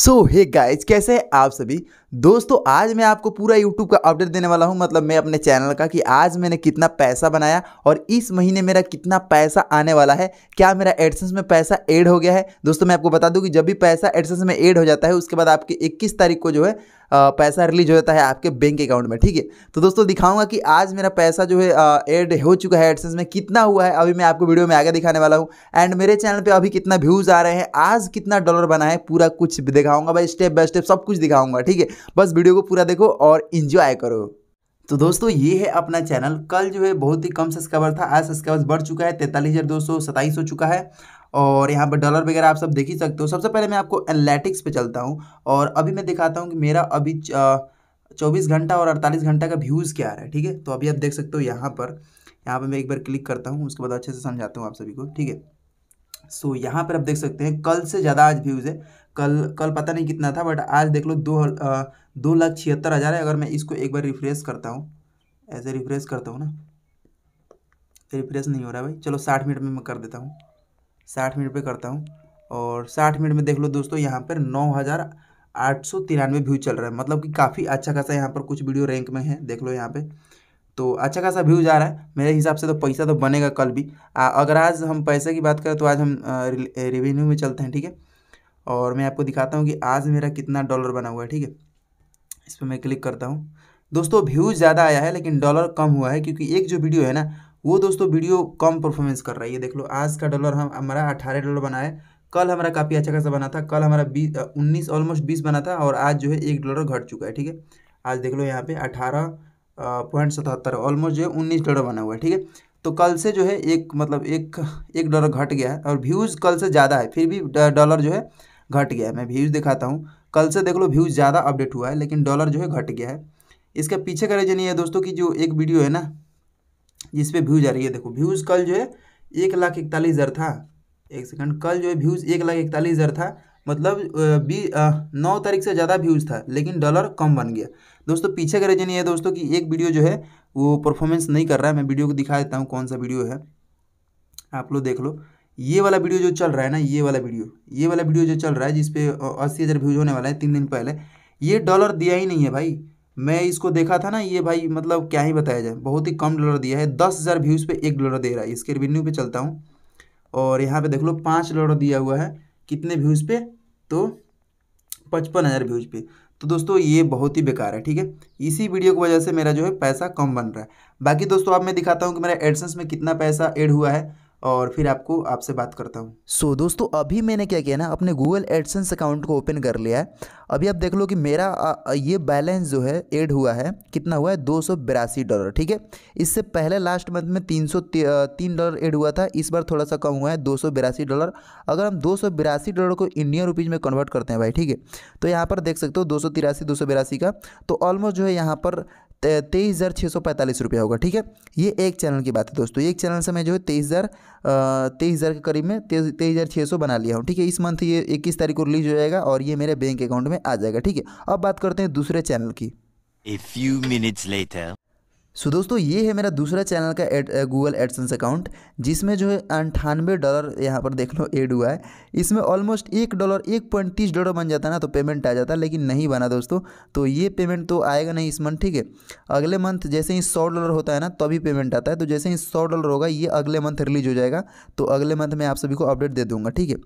सो hey guys कैसे हैं आप सभी? दोस्तों, आज मैं आपको पूरा यूट्यूब का अपडेट देने वाला हूँ। मतलब मैं अपने चैनल का कि आज मैंने कितना पैसा बनाया और इस महीने मेरा कितना पैसा आने वाला है। क्या मेरा एडसेंस में पैसा ऐड हो गया है? दोस्तों, मैं आपको बता दूँ कि जब भी पैसा एडसेंस में ऐड हो जाता है, उसके बाद आपकी इक्कीस तारीख को जो है पैसा रिलीज़ हो जाता है आपके बैंक अकाउंट में, ठीक है? तो दोस्तों दिखाऊँगा कि आज मेरा पैसा जो है एड हो चुका है एडसेंस में कितना हुआ है, अभी मैं आपको वीडियो में आगे दिखाने वाला हूँ। एंड मेरे चैनल पर अभी कितना व्यूज़ आ रहे हैं, आज कितना डॉलर बना है, पूरा कुछ दिखाऊँगा, भाई स्टेप बाय स्टेप सब कुछ दिखाऊँगा, ठीक है? बस वीडियो को पूरा देखो और इन्जॉय करो। तो दोस्तों, ये है अपना चैनल। कल जो है बहुत ही कम सब्सक्राइबर था, आज सब्सक्राइबर बढ़ चुका है, तैंतालीस हज़ार दो सौ सताईस हो चुका है। और यहाँ पर डॉलर वगैरह आप सब देख ही सकते हो। सबसे पहले मैं आपको एनालिटिक्स पे चलता हूँ और अभी मैं दिखाता हूँ कि मेरा अभी चौबीस घंटा और अड़तालीस घंटा का व्यूज़ क्या आ रहा है, ठीक है? तो अभी आप देख सकते हो यहाँ पर यहाँ पर मैं एक बार क्लिक करता हूँ, उसके बाद अच्छे से समझाता हूँ आप सभी को, ठीक है? सो, यहाँ पर आप देख सकते हैं, कल से ज़्यादा आज व्यूज़ है। कल कल पता नहीं कितना था बट आज देख लो दो आ, दो लाख छिहत्तर हज़ार है अगर मैं इसको एक बार रिफ्रेश करता हूँ। ऐसे रिफ्रेश करता हूँ ना। रिफ्रेश नहीं हो रहा भाई। चलो साठ मिनट में मैं कर देता हूँ। साठ मिनट पे करता हूँ। और साठ मिनट में देख लो दोस्तों यहाँ पर नौ हज़ार आठ सौ तिरानवे व्यू चल रहा है। मतलब कि काफ़ी अच्छा खासा यहाँ पर कुछ वीडियो रैंक में है देख लो यहाँ पे। तो अच्छा खासा व्यू जा रहा है। मेरे हिसाब से तो पैसा तो बनेगा कल भी। आ, अगर आज हम पैसे की बात करें तो आज हम रेवेन्यू में चलते हैं ठीक है? और मैं आपको दिखाता हूँ कि आज मेरा कितना डॉलर बना हुआ है, ठीक है? इस पर मैं क्लिक करता हूँ। दोस्तों व्यूज़ ज़्यादा आया है, लेकिन डॉलर कम हुआ है, क्योंकि एक जो वीडियो है ना, वो दोस्तों वीडियो कम परफॉर्मेंस कर रहा है। ये देख लो, आज का डॉलर हम, हमारा अठारह डॉलर बना है। कल हमारा काफ़ी अच्छा खासा बना था। कल हमारा बीस उन्नीस ऑलमोस्ट बीस बना था और आज जो है एक डॉलर घट चुका है, ठीक है? आज देख लो यहाँ पे अठारह पॉइंट सतहत्तर ऑलमोस्ट जो है उन्नीस डॉलर बना हुआ है, ठीक है? तो कल से जो है एक मतलब एक एक डॉलर घट गया है और व्यूज़ कल से ज़्यादा है, फिर भी डॉलर जो है घट गया है। मैं व्यूज़ दिखाता हूँ। कल से देख लो व्यूज़ ज़्यादा अपडेट हुआ है, लेकिन डॉलर जो है घट गया है। इसके पीछे का रीजन ये है दोस्तों की जो एक वीडियो है ना, जिस पे व्यूज़ आ रही है, देखो व्यूज़ कल जो है एक लाख इकतालीस हज़ार था। एक सेकंड कल जो है व्यूज़ एक लाख इकतालीस हज़ार था। मतलब बी नौ तारीख से ज़्यादा व्यूज़ था, लेकिन डॉलर कम बन गया। दोस्तों, पीछे का रीजन ये है दोस्तों कि एक वीडियो जो है, वो परफॉर्मेंस नहीं कर रहा है। मैं वीडियो को दिखा देता हूँ कौन सा वीडियो है। आप लोग देख लो। ये वाला वीडियो जो चल रहा है ना, ये वाला वीडियो, ये वाला वीडियो जो चल रहा है, जिसपे अस्सी हज़ार व्यूज़ होने वाला है तीन दिन पहले, ये डॉलर दिया ही नहीं है भाई। मैं इसको देखा था ना, ये भाई मतलब क्या ही बताया जाए, बहुत ही कम डॉलर दिया है। दस हज़ार व्यूज़ पे एक डॉलर दे रहा है, इसके रिवेन्यू पे चलता हूँ। और यहाँ पे देख लो, पाँच डॉलर दिया हुआ है, कितने व्यूज़ पे? तो पचपन हज़ार व्यूज़ पे। तो दोस्तों, ये बहुत ही बेकार है, ठीक है? इसी वीडियो की वजह से मेरा जो है पैसा कम बन रहा है। बाकी दोस्तों, अब मैं दिखाता हूँ कि मेरा एडसेंस में कितना पैसा एड हुआ है। और फिर आपको आपसे बात करता हूँ। सो so, दोस्तों अभी मैंने क्या किया ना अपने गूगल एडसेंस अकाउंट को ओपन कर लिया है। अभी आप देख लो कि मेरा ये बैलेंस जो है ऐड हुआ है कितना हुआ है? दो डॉलर ठीक है? इससे पहले लास्ट मंथ में तीन तीन डॉलर एड हुआ था इस बार थोड़ा सा कम हुआ है दो डॉलर अगर हम दो डॉलर को इंडियन रुपीज़ में कन्वर्ट करते हैं भाई ठीक है? तो यहाँ पर देख सकते हो दो सौ का। तो ऑलमोस्ट जो है यहाँ पर तेईस हज़ार छः सौ पैंतालीस रुपया होगा, ठीक है? ये एक चैनल की बात है दोस्तों, एक चैनल से मैं जो है तेईस हज़ार तेईस हज़ार के करीब में तेईस हज़ार छः सौ बना लिया हूँ, ठीक है? इस मंथ ये इक्कीस तारीख को रिलीज़ हो जाएगा और ये मेरे बैंक अकाउंट में आ जाएगा, ठीक है? अब बात करते हैं दूसरे चैनल की। A few minutes later. So so, दोस्तों ये है मेरा दूसरा चैनल का एड गूगल एडसेंस अकाउंट जिसमें जो है अंठानवे डॉलर यहाँ पर देख लो एड हुआ है। इसमें ऑलमोस्ट एक डॉलर एक पॉइंट तीस डॉलर बन जाता है ना तो पेमेंट आ जाता है लेकिन नहीं बना दोस्तों। तो ये पेमेंट तो आएगा नहीं इस मंथ ठीक है? अगले मंथ जैसे ही सौ डॉलर होता है ना तभी तो पेमेंट आता है। तो जैसे ही सौ डॉलर होगा ये अगले मंथ रिलीज़ हो जाएगा। तो अगले मंथ मैं आप सभी को अपडेट दे दूँगा ठीक है?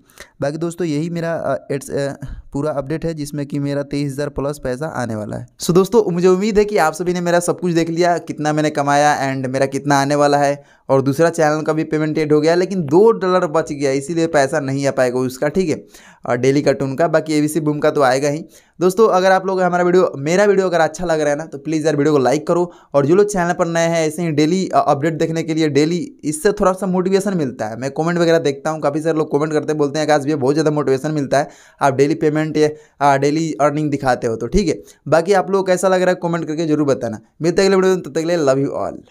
बाकी दोस्तों यही मेरा एड्स पूरा अपडेट है जिसमें कि मेरा तेईस प्लस पैसा आने वाला है। सो दोस्तों मुझे उम्मीद है कि आप सभी ने मेरा सब कुछ देख लिया कितना मैंने कमाया एंड मेरा कितना आने वाला है और दूसरा चैनल का भी पेमेंट एड हो गया, लेकिन दो डॉलर बच गया, इसीलिए पैसा नहीं आ पाएगा उसका, ठीक है? और डेली कार्टून का, बाकी एबीसी बूम का तो आएगा ही। दोस्तों, अगर आप लोग हमारा वीडियो, मेरा वीडियो अगर अच्छा लग रहा है ना तो प्लीज़ यार वीडियो को लाइक करो, और जो लोग चैनल पर नए हैं, ऐसे ही डेली अपडेट देखने के लिए डेली इससे थोड़ा सा मोटिवेशन मिलता है। मैं कमेंट वगैरह देखता हूँ, काफ़ी सारे लोग कमेंट करते बोलते हैं आज भैया बहुत ज़्यादा मोटिवेशन मिलता है, आप डेली पेमेंट या डेली अर्निंग दिखाते हो। तो ठीक है, बाकी आप लोग कैसा लग रहा है कमेंट करके ज़रूर बताना। मिलते अगले वीडियो तब तक लव यू ऑल।